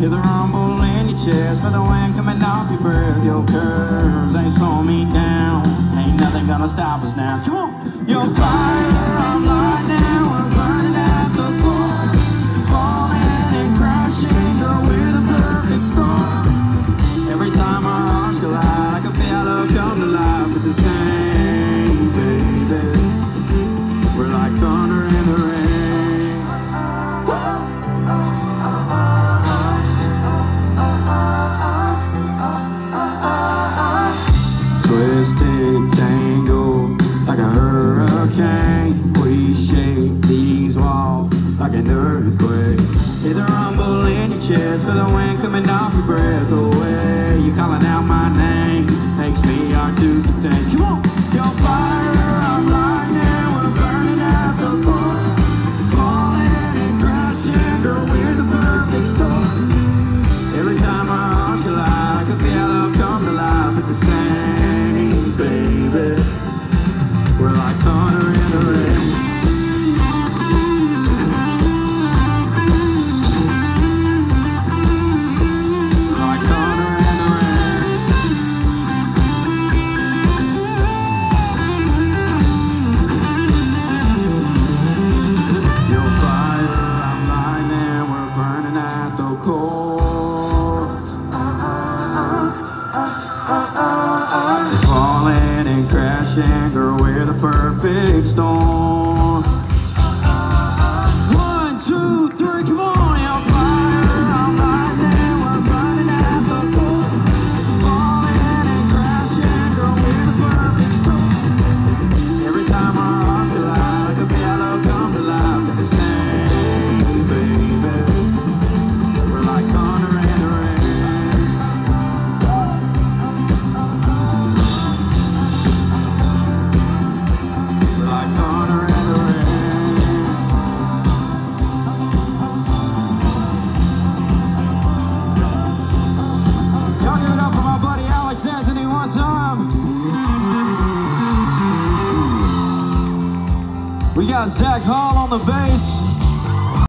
Feel the rumble in your chest, feel the wind coming off your breath. Your curves, they slow me down. Ain't nothing gonna stop us now. Come on, you're fine. Off your breath away. You calling out my name, takes me hard to contain. Come on, your fire. Every time hearts collide, I feel come to life. It's the same, baby. We're like thunder crashing, girl, we're the perfect storm. One, two, three, come on, We got Zach Hall on the bass.